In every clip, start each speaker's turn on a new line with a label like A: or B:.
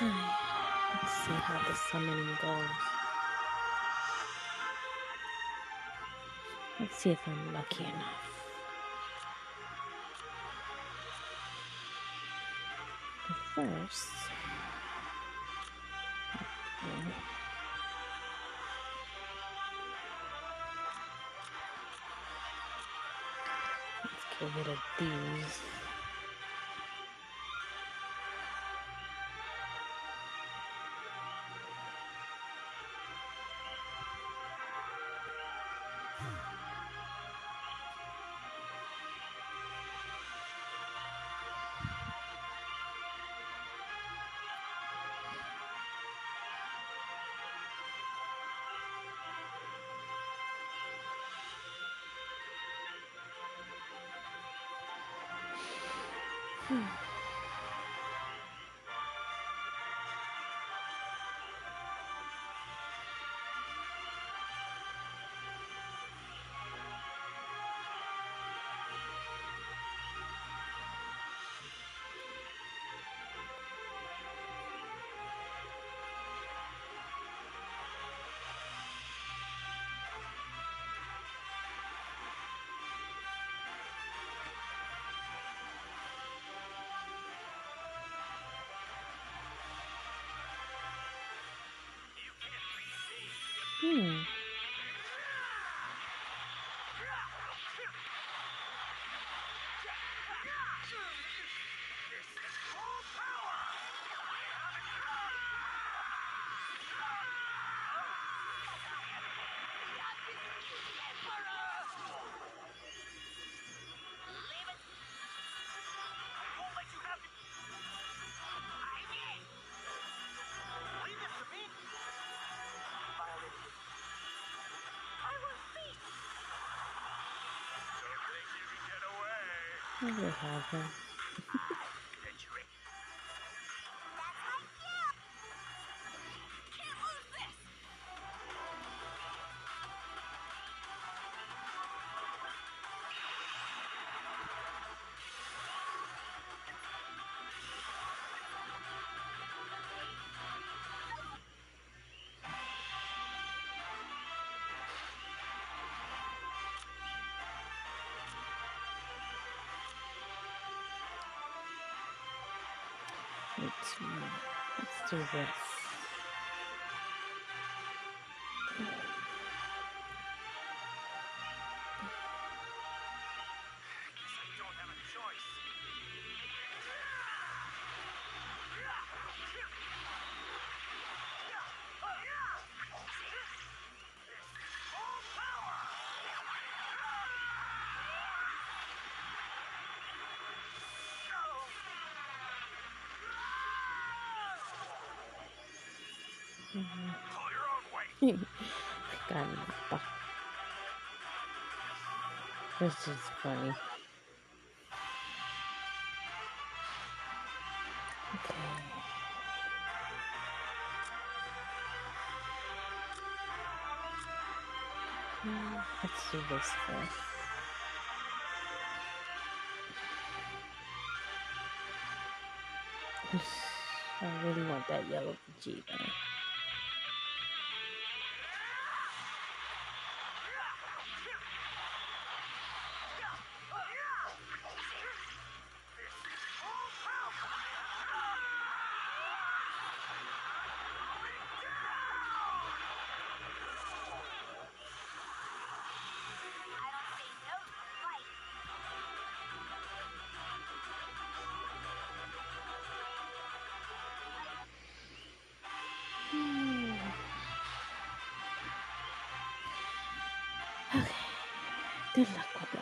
A: see how the summoning goes. Let's see if I'm lucky enough. But first, let's get rid of these. 嗯。Hmm. What will happen? Let's, let's do this. Got This is funny. Okay. Let's do this first. I really want that yellow Vegito. Good luck with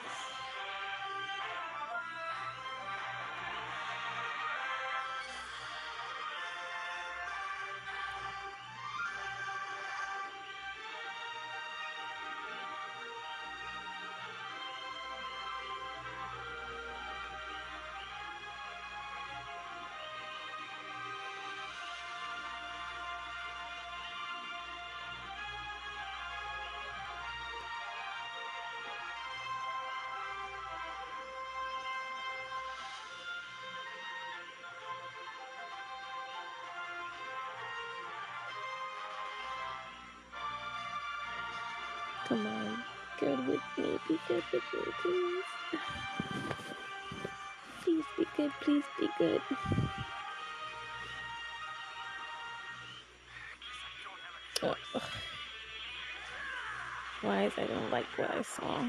A: Come on. Good with me. Be good with me, please. Please be good. Please be good. Ugh. Why is I don't like what I saw?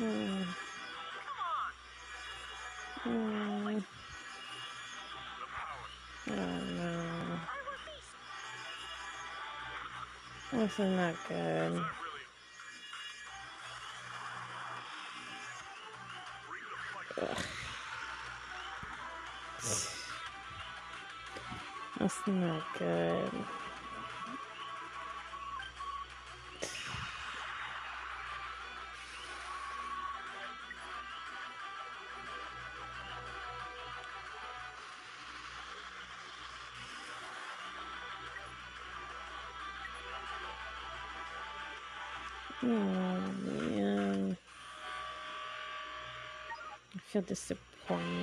A: Hmm. Hmm. Oh no. This is not good. Ugh. That's not good. Oh man. I feel disappointed.